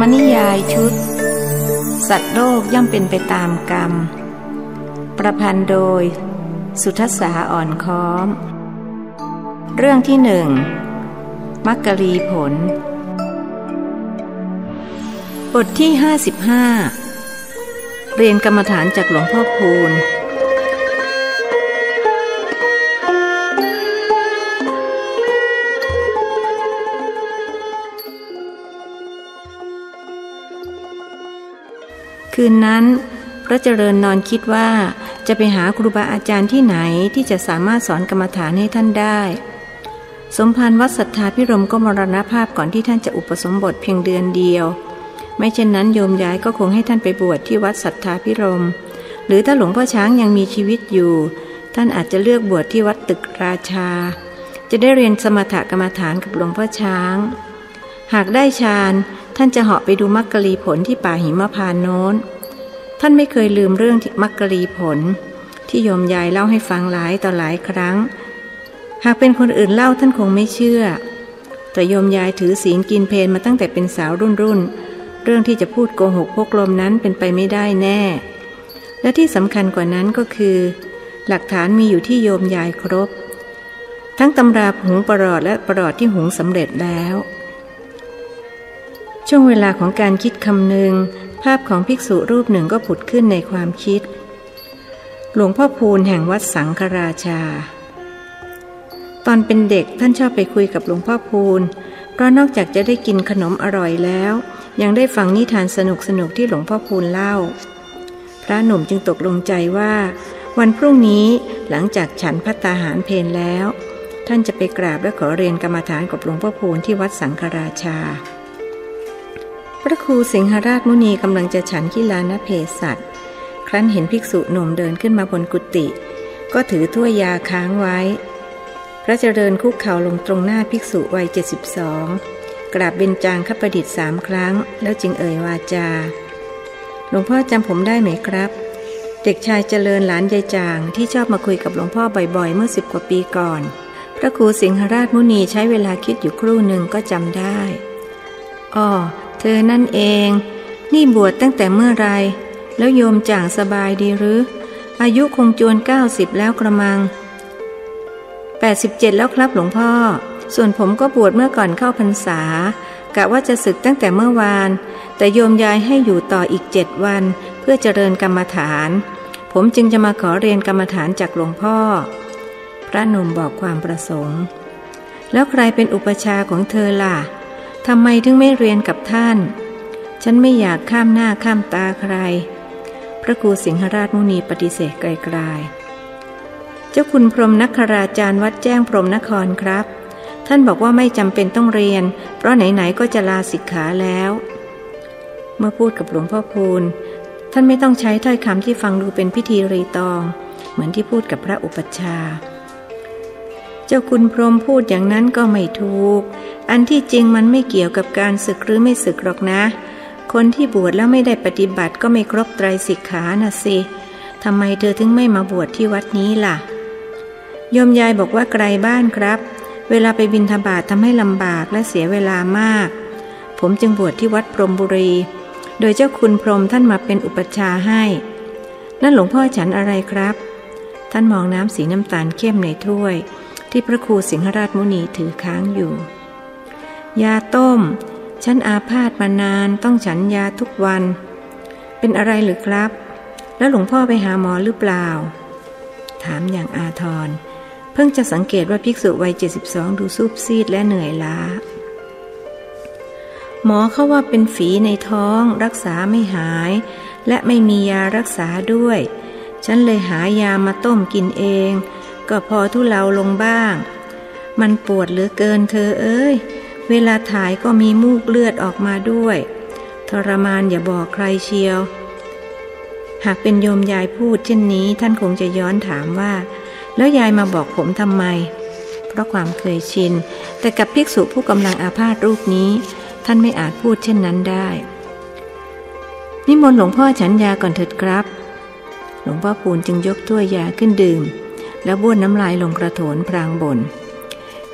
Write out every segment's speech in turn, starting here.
มนิยายชุด สัตว์โลกย่อมเป็นไปตามกรรม ประพันธ์โดย สุทศาอ่อนค้อม เรื่องที่หนึ่งมักกะลีผล บทที่ห้าสิบห้าเรียนกรรมฐานจากหลวงพ่อคูณ คืนนั้น พระเจริญนอนคิดว่าจะไปหาครูบาอาจารย์ที่ไหนที่จะสามารถสอนกรรมฐานให้ท่านได้ สมภารวัดศรัทธาพิรมก็มรณภาพก่อนที่ท่านจะอุปสมบทเพียงเดือนเดียว ไม่เช่นนั้นโยมยายก็คงให้ท่านไปบวชที่วัดศรัทธาพิรม หรือถ้าหลวงพ่อช้างยังมีชีวิตอยู่ ท่านอาจจะเลือกบวชที่วัดตึกราชา จะได้เรียนสมถกรรมฐานกับหลวงพ่อช้าง หากได้ฌาน ท่านจะเหาะไปดูมักกะลีผลที่ป่าหิมพานโน้น ท่านไม่เคยลืมเรื่องมักกะลีผล ที่โยมยายเล่าให้ฟังหลายต่อหลายครั้ง หากเป็นคนอื่นเล่าท่านคงไม่เชื่อ แต่โยมยายถือศีลกินเพลมาตั้งแต่เป็นสาวรุ่นรุ่น เรื่องที่จะพูดโกหกพกลมนั้นเป็นไปไม่ได้แน่ และที่สำคัญกว่านั้นก็คือ หลักฐานมีอยู่ที่โยมยายครบ ทั้งตำราหุงประหลอดและประหลอดที่หุงสำเร็จแล้ว ช่วงเวลาของการคิดคำหนึงภาพของภิกษุรูปหนึ่งก็ผุดขึ้นในความคิด หลวงพ่อพูนแห่งวัดสังฆราชา ตอนเป็นเด็กท่านชอบไปคุยกับหลวงพ่อพูนเพราะนอกจากจะได้กินขนมอร่อยแล้ว ยังได้ฟังนิทานสนุกสนุกที่หลวงพ่อพูนเล่า พระหนุ่มจึงตกลงใจว่า วันพรุ่งนี้หลังจากฉันพัตตาหารเพนแล้ว ท่านจะไปกราบและขอเรียนกรรมฐานกับหลวงพ่อพูนที่วัดสังฆราชา พระครูสิงหราชมุนีกำลังจะฉันกิลานเพสัตครั้นเห็นภิกษุหนุ่มเดินขึ้นมาบนกุฏิก็ถือถ้วยยาค้างไว้ พระเจริญคุกเข่าลงตรงหน้าภิกษุวัยเจ็ดสิบสองกราบเบญจางขประดิษฐ์สามครั้ง แล้วจึงเอ่ยวาจา หลวงพ่อจำผมได้ไหมครับ เด็กชายเจริญหลานยายจางที่ชอบมาคุยกับหลวงพ่อบ่อยๆ เมื่อสิบกว่าปีก่อน พระครูสิงหราชมุนีใช้เวลาคิดอยู่ครู่หนึ่งก็จำได้อ๋อ เธอนั่นเอง นี่บวชตั้งแต่เมื่อไร แล้วโยมจ่างสบายดีหรือ อายุคงจวนเก้าสิบแล้วกระมังแปดสิบเจ็ดแล้วครับหลวงพ่อ ส่วนผมก็บวชเมื่อก่อนเข้าพรรษากะว่าจะศึกตั้งแต่เมื่อวาน แต่โยมยายให้อยู่ต่ออีกเจ็ดวัน เพื่อเจริญกรรมฐาน ผมจึงจะมาขอเรียนกรรมฐานจากหลวงพ่อ พระหนุ่มบอกความประสงค์ แล้วใครเป็นอุปชาของเธอล่ะ ทำไมถึงไม่เรียนกับท่าน ฉันไม่อยากข้ามหน้าข้ามตาใคร พระครูสิงหราชมุนีปฏิเสธไกลๆ เจ้าคุณพรมนักราจารย์วัดแจ้งพรมนครครับ ท่านบอกว่าไม่จำเป็นต้องเรียน เพราะไหนๆก็จะลาสิกขาแล้ว เมื่อพูดกับหลวงพ่อพูนท่านไม่ต้องใช้ถ้อยคำที่ฟังดูเป็นพิธีรีตอง เหมือนที่พูดกับพระอุปัชฌาย์เจ้าคุณพรมพูดอย่างนั้นก็ไม่ถูก อันที่จริงมันไม่เกี่ยวกับการศึกหรือไม่ศึกหรอกนะ คนที่บวชแล้วไม่ได้ปฏิบัติก็ไม่ครบไตรสิกขาน่ะสิทำไมเธอถึงไม่มาบวชที่วัดนี้ล่ะ โยมยายบอกว่าไกลบ้านครับ เวลาไปบินทบาททำให้ลำบากและเสียเวลามาก ผมจึงบวชที่วัดพรมบุรี โดยเจ้าคุณพรมท่านมาเป็นอุปชาให้ นั่นหลวงพ่อฉันอะไรครับ ท่านมองน้ำสีน้ำตาลเข้มในถ้วย ที่พระครูสิงหราชมุนีถือค้างอยู่ ยาต้ม ฉันอาพาธมานานต้องฉันยาทุกวัน เป็นอะไรหรือครับ แล้วหลวงพ่อไปหาหมอหรือเปล่า ถามอย่างอาทร เพิ่งจะสังเกตว่าภิกษุวัยเจ็ดสิบองดูซูบซีดและเหนื่อยล้า หมอเขาว่าเป็นฝีในท้องรักษาไม่หาย และไม่มียารักษาด้วย ฉันเลยหายามาต้มกินเอง ก็พอทุเลาลงบ้าง มันปวดเหลือเกินเธอเอ้ย เวลาถ่ายก็มีมูกเลือดออกมาด้วย ทรมานอย่าบอกใครเชียว หากเป็นโยมยายพูดเช่นนี้ ท่านคงจะย้อนถามว่า แล้วยายมาบอกผมทำไม เพราะความเคยชิน แต่กับภิกษุผู้กำลังอาพาธรูปนี้ ท่านไม่อาจพูดเช่นนั้นได้ นิมนต์หลวงพ่อฉันยาก่อนเถิดครับ หลวงพ่อปูนจึงยกถ้วยยาขึ้นดื่ม แล้วบ้วนน้ำลายลงกระโถนพรางบน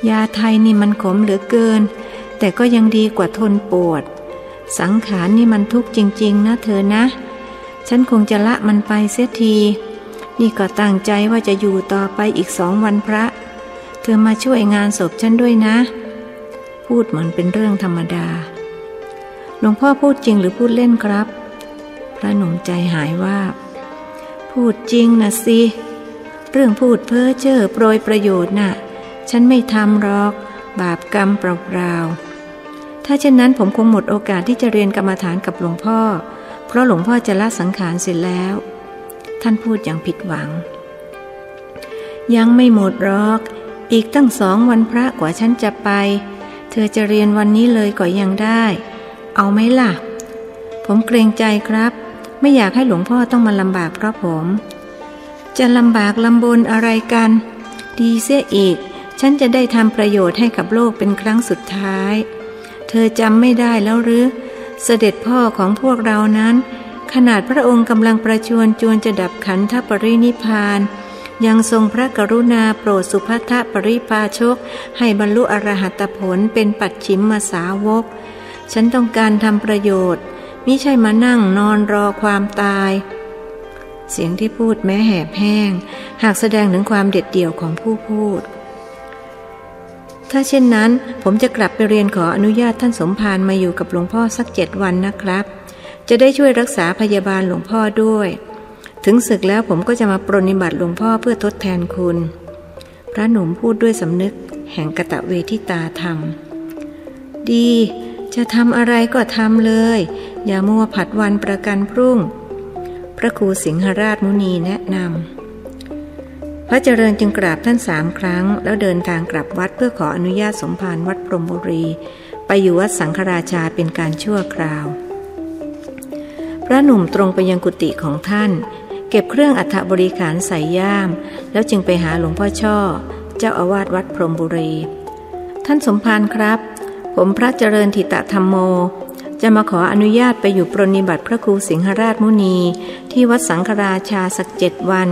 ยาไทยนี่มันขมเหลือเกิน แต่ก็ยังดีกว่าทนปวด สังขารนี่มันทุกข์จริง ๆ นะเธอนะ ฉันคงจะละมันไปเสียที นี่ก็ตั้งใจว่าจะอยู่ต่อไปอีกสองวันพระ เธอมาช่วยงานศพฉันด้วยนะ พูดเหมือนเป็นเรื่องธรรมดา หลวงพ่อพูดจริงหรือพูดเล่นครับ พระหนุ่มใจหายว่า พูดจริงนะสิ เรื่องพูดเพ้อเจ้อโปรยประโยชน์น่ะ ฉันไม่ทำหรอกบาปกรรมเปล่าๆ ถ้าเช่นนั้นผมคงหมดโอกาสที่จะเรียนกรรมฐานกับหลวงพ่อ เพราะหลวงพ่อจะละสังขารเสร็จแล้ว ท่านพูดอย่างผิดหวัง ยังไม่หมดหรอก อีกตั้งสองวันพระกว่าฉันจะไป เธอจะเรียนวันนี้เลยก็ยังได้ เอาไหมล่ะ ผมเกรงใจครับ ไม่อยากให้หลวงพ่อต้องมาลำบากเพราะผม จะลำบากลำบนอะไรกัน ดีเสียอีก ฉันจะได้ทำประโยชน์ให้กับโลกเป็นครั้งสุดท้าย เธอจำไม่ได้แล้วหรือ เสด็จพ่อของพวกเรานั้น ขนาดพระองค์กำลังประชวรจวนจะดับขันธปรินิพานยังทรงพระกรุณาโปรดสุภัทปริพาชก ให้บรรลุอรหัตผลเป็นปัจฉิมมาสาวก ฉันต้องการทำประโยชน์มิใช่มานั่งนอนรอความตาย เสียงที่พูดแม้แหบแห้ง หากแสดงถึงความเด็ดเดี่ยวของผู้พูด ถ้าเช่นนั้น ผมจะกลับไปเรียนขออนุญาตท่านสมภารมาอยู่กับหลวงพ่อสักเจ็ดวันนะครับ จะได้ช่วยรักษาพยาบาลหลวงพ่อด้วย ถึงศึกแล้วผมก็จะมาปรนิบัติหลวงพ่อเพื่อทดแทนคุณ พระหนุ่มพูดด้วยสำนึก แห่งกะตะเวทิตาธรรม ดี จะทำอะไรก็ทำเลย อย่ามัวผัดวันประกันพรุ่ง พระครูสิงหราชมุนีแนะนำ พระเจริญจึงกราบท่านสามครั้ง แล้วเดินทางกลับวัดเพื่อขออนุญาตสมภารวัดพรหมบุรี ไปอยู่วัดสังฆราชาเป็นการชั่วคราว พระหนุ่มตรงไปยังกุฏิของท่าน เก็บเครื่องอัฐบริขารใส่ย่าม แล้วจึงไปหาหลวงพ่อช่อ เจ้าอาวาสวัดพรหมบุรี ท่านสมภารครับ ผมพระเจริญทิตธรรมโม จะมาขออนุญาตไปอยู่ปรนิบัติพระครูสิงหราชมุนี ที่วัดสังฆราชาสักเจ็ดวัน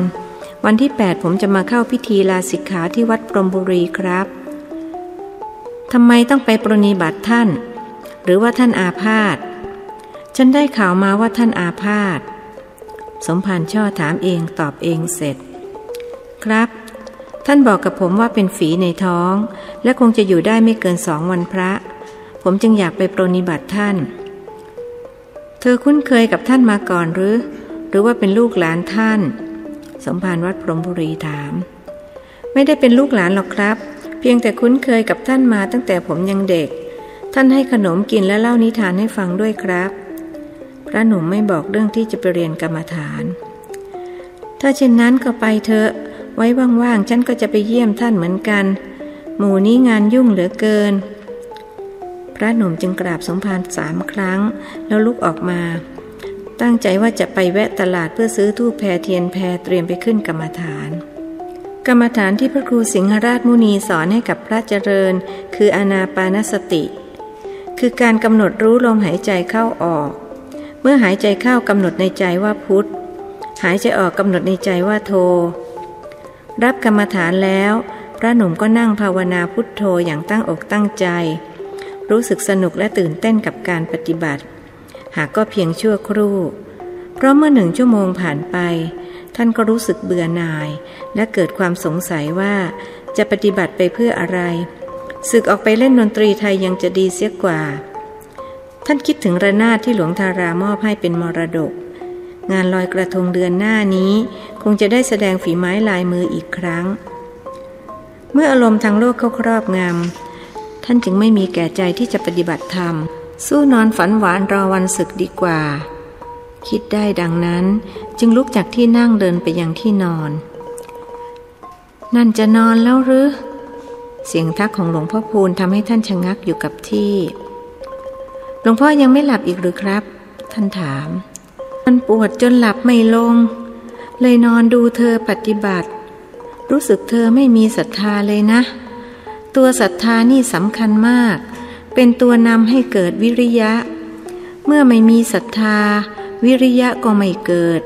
วันที่ 8 ผมจะมาเข้าพิธีลาสิกขาที่วัดพรมบุรีครับทำไมต้องไปปรนิบัติท่าน หรือว่าท่านอาพาธฉันได้ข่าวมาว่าท่านอาพาธสมภารช่อถามเองตอบเองเสร็จ ครับ ท่านบอกกับผมว่าเป็นฝีในท้อง และคงจะอยู่ได้ไม่เกินสองวันพระ ผมจึงอยากไปปรนิบัติท่าน เธอคุ้นเคยกับท่านมาก่อนหรือ หรือว่าเป็นลูกหลานท่าน สมภารวัดพรมบุรีถาม ไม่ได้เป็นลูกหลานหรอกครับ เพียงแต่คุ้นเคยกับท่านมาตั้งแต่ผมยังเด็ก ท่านให้ขนมกินและเล่านิทานให้ฟังด้วยครับ พระหนุ่มไม่บอกเรื่องที่จะไปเรียนกรรมฐาน ถ้าเช่นนั้นก็ไปเถอะ ไว้ว่างๆฉันก็จะไปเยี่ยมท่านเหมือนกัน หมู่นี้งานยุ่งเหลือเกิน พระหนุ่มจึงกราบสมภารสามครั้ง แล้วลุกออกมา ตั้งใจว่าจะไปแวะตลาดเพื่อซื้อทูปแพรเทียนแพรเตรียมไปขึ้นกรรมฐาน กรรมฐานที่พระครูสิงหราชมุนีสอนให้กับพระเจริญ คืออานาปานสติ คือการกำหนดรู้ลมหายใจเข้าออก เมื่อหายใจเข้ากำหนดในใจว่าพุทธหายใจออกกำหนดในใจว่าโท รับกรรมฐานแล้ว พระหนุ่มก็นั่งภาวนาพุทโธอย่างตั้งอกตั้งใจ รู้สึกสนุกและตื่นเต้นกับการปฏิบัติ หากก็เพียงชั่วครู่ เพราะเมื่อหนึ่งชั่วโมงผ่านไป ท่านก็รู้สึกเบื่อหน่าย และเกิดความสงสัยว่าจะปฏิบัติไปเพื่ออะไรศึกออกไปเล่นดนตรีไทยยังจะดีเสียกว่า ท่านคิดถึงระนาดที่หลวงทารามอบให้เป็นมรดก งานลอยกระทงเดือนหน้านี้ คงจะได้แสดงฝีไม้ลายมืออีกครั้ง เมื่ออารมณ์ทางโลกเข้าครอบงำท่านจึงไม่มีแก่ใจที่จะปฏิบัติธรรม สู้นอนฝันหวานรอวันศึกดีกว่า คิดได้ดังนั้นจึงลุกจากที่นั่งเดินไปยังที่นอน นั่นจะนอนแล้วหรือ เสียงทักของหลวงพ่อพูนทำให้ท่านชะงักอยู่กับที่ หลวงพ่อยังไม่หลับอีกหรือครับ ท่านถาม มันปวดจนหลับไม่ลง เลยนอนดูเธอปฏิบัติ รู้สึกเธอไม่มีศรัทธาเลยนะ ตัวศรัทธานี่สำคัญมาก เป็นตัวนำให้เกิดวิริยะ เมื่อไม่มีศรัทธา วิริยะก็ไม่เกิด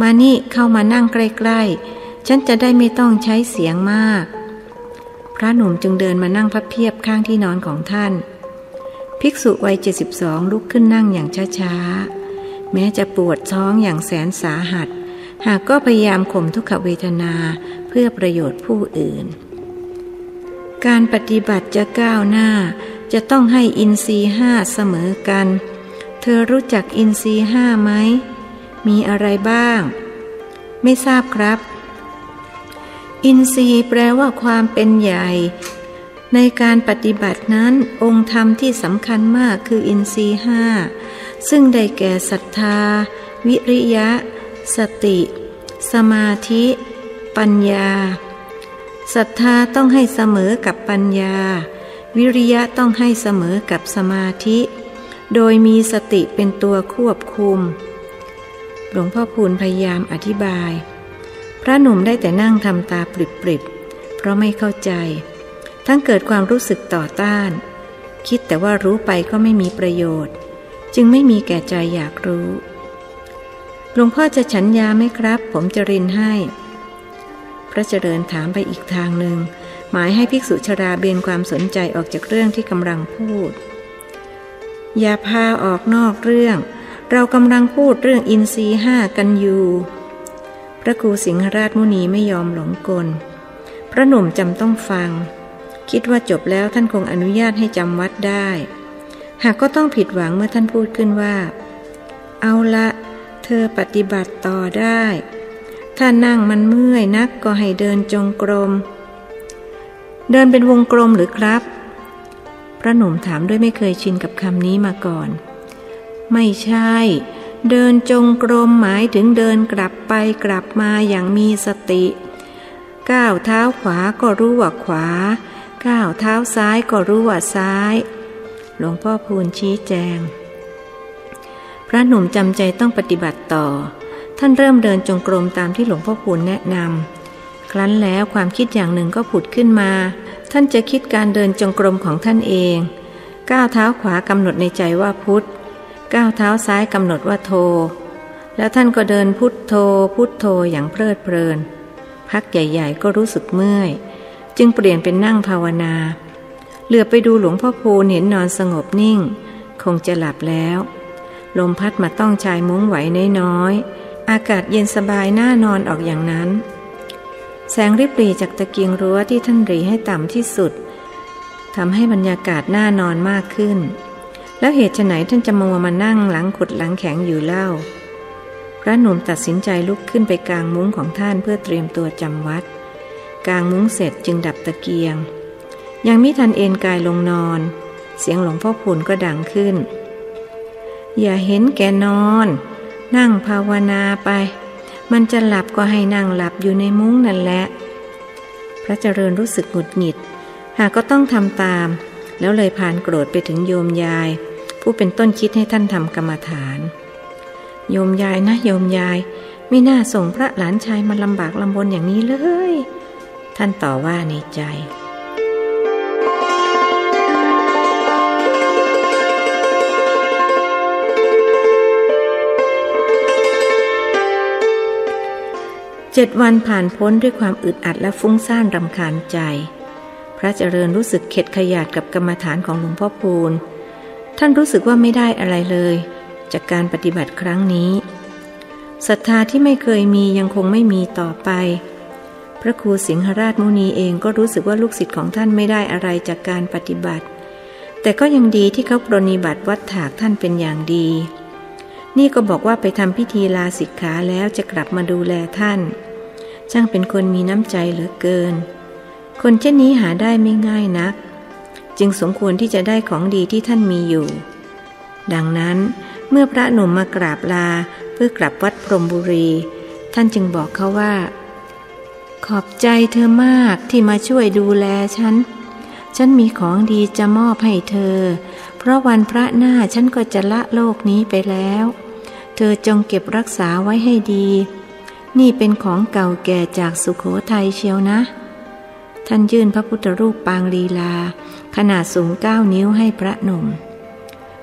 มานี่เข้ามานั่งใกล้ๆ ฉันจะได้ไม่ต้องใช้เสียงมาก พระหนุ่มจึงเดินมานั่งพับเพียบข้างที่นอนของท่าน ภิกษุวัยเจ็ดสิบสองลุกขึ้นนั่งอย่างช้าๆ แม้จะปวดท้องอย่างแสนสาหัส หากก็พยายามข่มทุกขเวทนาเพื่อประโยชน์ผู้อื่น การปฏิบัติจะก้าวหน้า จะต้องให้อินทรีห้าเสมอกัน เธอรู้จักอินทรีห้าไหม มีอะไรบ้าง ไม่ทราบครับ อินทรีแปลว่าความเป็นใหญ่ ในการปฏิบัตินั้นองค์ธรรมที่สำคัญมากคืออินทรีห้า ซึ่งได้แก่ศรัทธา วิริยะ สติ สมาธิ ปัญญาศรัทธาต้องให้เสมอกับปัญญา วิริยะต้องให้เสมอกับสมาธิ โดยมีสติเป็นตัวควบคุม หลวงพ่อพูนพยายามอธิบาย พระหนุ่มได้แต่นั่งทำตาปริบๆ เพราะไม่เข้าใจ ทั้งเกิดความรู้สึกต่อต้าน คิดแต่ว่ารู้ไปก็ไม่มีประโยชน์ จึงไม่มีแก่ใจอยากรู้ หลวงพ่อจะฉันยาไหมครับ ผมจะรินให้ พระเจริญถามไปอีกทางหนึ่ง หมายให้ภิกษุชราเบนความสนใจออกจากเรื่องที่กำลังพูด อย่าพาออกนอกเรื่อง เรากำลังพูดเรื่องอินทรีห้ากันอยู่ พระครูสิงหราชมุนีไม่ยอมหลงกล พระหนุ่มจำต้องฟัง คิดว่าจบแล้วท่านคงอนุญาตให้จำวัดได้ หากก็ต้องผิดหวังเมื่อท่านพูดขึ้นว่า เอาละเธอปฏิบัติต่อได้ ถ้านั่งมันเมื่อยนักก็ให้เดินจงกรม เดินเป็นวงกลมหรือครับ พระหนุ่มถามด้วยไม่เคยชินกับคำนี้มาก่อน ไม่ใช่ เดินจงกรมหมายถึงเดินกลับไปกลับมาอย่างมีสติ ก้าวเท้าขวาก็รู้ว่าขวา ก้าวเท้าซ้ายก็รู้ว่าซ้าย หลวงพ่อพูนชี้แจง พระหนุ่มจำใจต้องปฏิบัติต่อ ท่านเริ่มเดินจงกรมตามที่หลวงพ่อพูนแนะนำ ครั้นแล้วความคิดอย่างหนึ่งก็ผุดขึ้นมา ท่านจะคิดการเดินจงกรมของท่านเอง ก้าวเท้าขวากำหนดในใจว่าพุทธ ก้าวเท้าซ้ายกำหนดว่าโท แล้วท่านก็เดินพุทโธพุทโธอย่างเพลิดเพลิน พักใหญ่ๆ ก็รู้สึกเมื่อย จึงเปลี่ยนเป็นนั่งภาวนา เหลือไปดูหลวงพ่อพูนเห็นนอนสงบนิ่ง คงจะหลับแล้ว ลมพัดมาต้องชายมุ้งไหวน้อยๆอากาศเย็นสบายน่านอนออกอย่างนั้น แสงริบหรี่จากตะเกียงรั้วที่ท่านรีให้ต่ำที่สุดทำให้บรรยากาศน่านอนมากขึ้น แล้วเหตุไหนท่านจะมัวมานั่งหลังขุดหลังแข็งอยู่เล่า พระหนุ่มตัดสินใจลุกขึ้นไปกลางมุ้งของท่านเพื่อเตรียมตัวจำวัด กลางมุ้งเสร็จจึงดับตะเกียง ยังไม่ทันเอนกายลงนอน เสียงหลวงพ่อพูนก็ดังขึ้น อย่าเห็นแกนอน นั่งภาวนาไป มันจะหลับก็ให้นั่งหลับอยู่ในมุ้งนั่นแหละ พระเจริญรู้สึกหงุดหงิด หากก็ต้องทำตาม แล้วเลยผ่านโกรธไปถึงโยมยาย ผู้เป็นต้นคิดให้ท่านทำกรรมฐาน โยมยายนะโยมยาย ไม่น่าส่งพระหลานชายมาลำบากลำบนอย่างนี้เลย ท่านต่อว่าในใจ เจ็ดวันผ่านพ้นด้วยความอึดอัดและฟุ้งซ่านรำคาญใจ พระเจริญรู้สึกเข็ดขยาดกับกรรมฐานของหลวงพ่อพูลท่านรู้สึกว่าไม่ได้อะไรเลย จากการปฏิบัติครั้งนี้ศรัทธาที่ไม่เคยมียังคงไม่มีต่อไป พระครูสิงหราชมุนีเองก็รู้สึกว่าลูกศิษย์ของท่านไม่ได้อะไรจากการปฏิบัติ แต่ก็ยังดีที่เขาปรนิบัติวัดถากท่านเป็นอย่างดี นี่ก็บอกว่าไปทำพิธีลาสิกขาแล้วจะกลับมาดูแลท่าน ช่างเป็นคนมีน้ำใจเหลือเกิน คนเช่นนี้หาได้ไม่ง่ายนัก จึงสมควรที่จะได้ของดีที่ท่านมีอยู่ ดังนั้นเมื่อพระหนุ่มมากราบลาเพื่อกลับวัดพรมบุรี ท่านจึงบอกเขาว่า ขอบใจเธอมากที่มาช่วยดูแลฉัน ฉันมีของดีจะมอบให้เธอ เพราะวันพระหน้าฉันก็จะละโลกนี้ไปแล้ว เธอจงเก็บรักษาไว้ให้ดี นี่เป็นของเก่าแก่จากสุขโขทัยเชียวนะ ท่านยื่นพระพุทธรูปปางลีลา ขนาดสูงเก้านิ้วให้พระหนุ่ม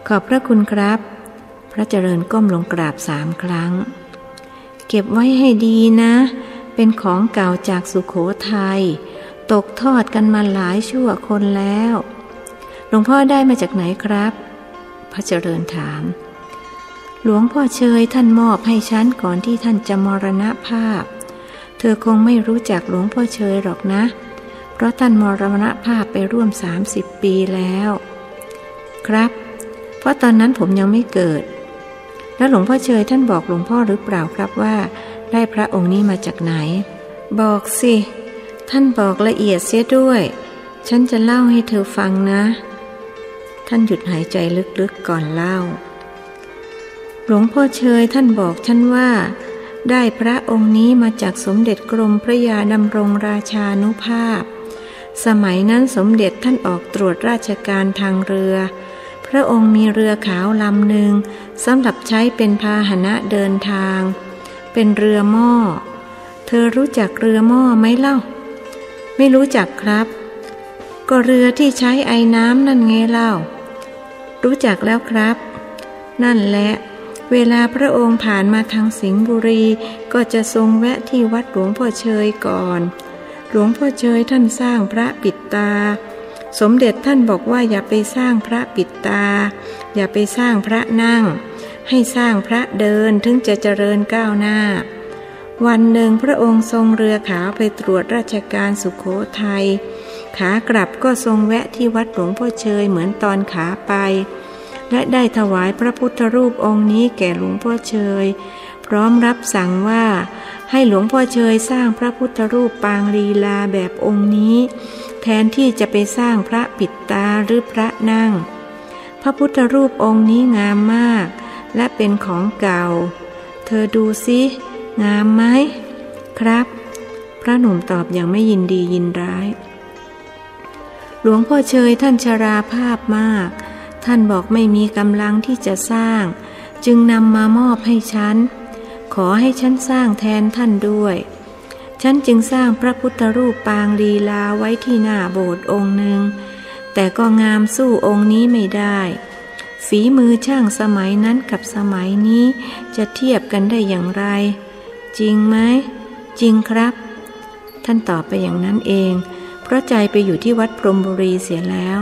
ขอบพระคุณครับ พระเจริญก้มลงกราบสามครั้ง เก็บไว้ให้ดีนะ เป็นของเก่าจากสุขโขทัยตกทอดกันมาหลายชั่วคนแล้ว หลวงพ่อได้มาจากไหนครับ พระเจริญถาม หลวงพ่อเชยท่านมอบให้ฉันก่อนที่ท่านจะมรณภาพ เธอคงไม่รู้จักหลวงพ่อเชยหรอกนะ เพราะท่านมรณภาพไปร่วม 30 ปีแล้ว ครับ เพราะตอนนั้นผมยังไม่เกิด แล้วหลวงพ่อเชยท่านบอกหลวงพ่อหรือเปล่าครับว่า ได้พระองค์นี้มาจากไหน บอกสิ ท่านบอกละเอียดเสียด้วย ฉันจะเล่าให้เธอฟังนะ ท่านหยุดหายใจลึกๆก่อนเล่า หลวงพ่อเชยท่านบอกฉันว่า ได้พระองค์นี้มาจากสมเด็จกรมพระยาดำรงราชานุภาพ สมัยนั้นสมเด็จท่านออกตรวจราชการทางเรือ พระองค์มีเรือขาวลำหนึ่งสำหรับใช้เป็นพาหนะเดินทาง เป็นเรือหม้อ เธอรู้จักเรือหม้อไหมเล่า ไม่รู้จักครับ ก็เรือที่ใช้ไอ้น้ำนั่นไงเล่า รู้จักแล้วครับ นั่นแหละ เวลาพระองค์ผ่านมาทางสิงห์บุรี ก็จะทรงแวะที่วัดหลวงพ่อเชยก่อน หลวงพ่อเชยท่านสร้างพระปิดตา สมเด็จท่านบอกว่าอย่าไปสร้างพระปิดตา อย่าไปสร้างพระนั่ง ให้สร้างพระเดินถึงจะเจริญก้าวหน้าวันหนึ่งพระองค์ทรงเรือขาวไปตรวจราชการสุขโขทยัย ขากลับก็ทรงแวะที่วัดหลวงพ่อเชยเหมือนตอนขาไป และได้ถวายพระพุทธรูปองค์นี้แก่หลวงพ่อเชย พร้อมรับสั่งว่า ให้หลวงพ่อเชยสร้างพระพุทธรูปปางลีลาแบบองค์นี้ แทนที่จะไปสร้างพระปิดตาหรือพระนั่ง พระพุทธรูปองค์นี้งามมาก และเป็นของเก่า เธอดูสิงามไหมครับ พระหนุ่มตอบอย่างไม่ยินดียินร้าย หลวงพ่อเชยท่านชราภาพมาก ท่านบอกไม่มีกำลังที่จะสร้าง จึงนำมามอบให้ฉัน ขอให้ฉันสร้างแทนท่านด้วย ฉันจึงสร้างพระพุทธรูปปางลีลาไว้ที่หน้าโบสถ์องค์หนึ่ง แต่ก็งามสู้องค์นี้ไม่ได้ ฝีมือช่างสมัยนั้นกับสมัยนี้จะเทียบกันได้อย่างไร จริงไหม จริงครับ ท่านตอบไปอย่างนั้นเอง เพราะใจไปอยู่ที่วัดพรหมบุรีเสียแล้ว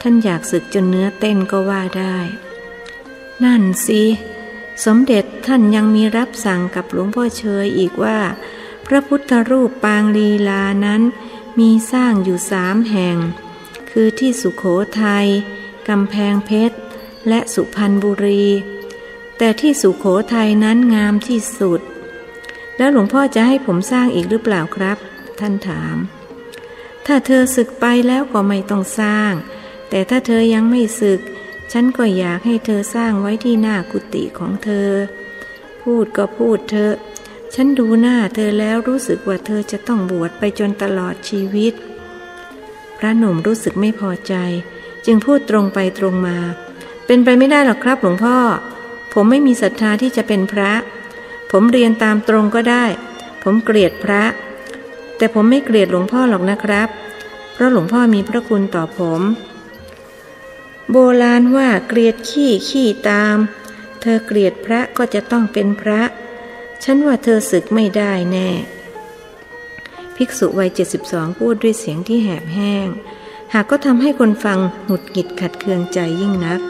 ท่านอยากศึกจนเนื้อเต้นก็ว่าได้ นั่นสิสมเด็จท่านยังมีรับสั่งกับหลวงพ่อเชยอีกว่า พระพุทธรูปปางลีลานั้นมีสร้างอยู่สามแห่ง คือที่สุขโขทยัยกำแพงเพชร และสุพรรณบุรี แต่ที่สุขโขทัยนั้นงามที่สุด แล้วหลวงพ่อจะให้ผมสร้างอีกหรือเปล่าครับ ท่านถาม ถ้าเธอศึกไปแล้วก็ไม่ต้องสร้าง แต่ถ้าเธอยังไม่ศึก ฉันก็อยากให้เธอสร้างไว้ที่หน้ากุฏิของเธอ พูดก็พูดเธอ ฉันดูหน้าเธอแล้วรู้สึกว่าเธอจะต้องบวชไปจนตลอดชีวิต พระหนุ่มรู้สึกไม่พอใจ จึงพูดตรงไปตรงมา เป็นไปไม่ได้หรอกครับหลวงพ่อ ผมไม่มีศรัทธาที่จะเป็นพระ ผมเรียนตามตรงก็ได้ ผมเกลียดพระ แต่ผมไม่เกลียดหลวงพ่อหรอกนะครับ เพราะหลวงพ่อมีพระคุณต่อผม โบราณว่าเกลียดขี้ขี้ตาม เธอเกลียดพระก็จะต้องเป็นพระ ฉันว่าเธอศึกไม่ได้แน่ ภิกษุวัย 72 พูดด้วยเสียงที่แหบแห้ง หากก็ทำให้คนฟังหงุดหงิดขัดเคืองใจยิ่งนัก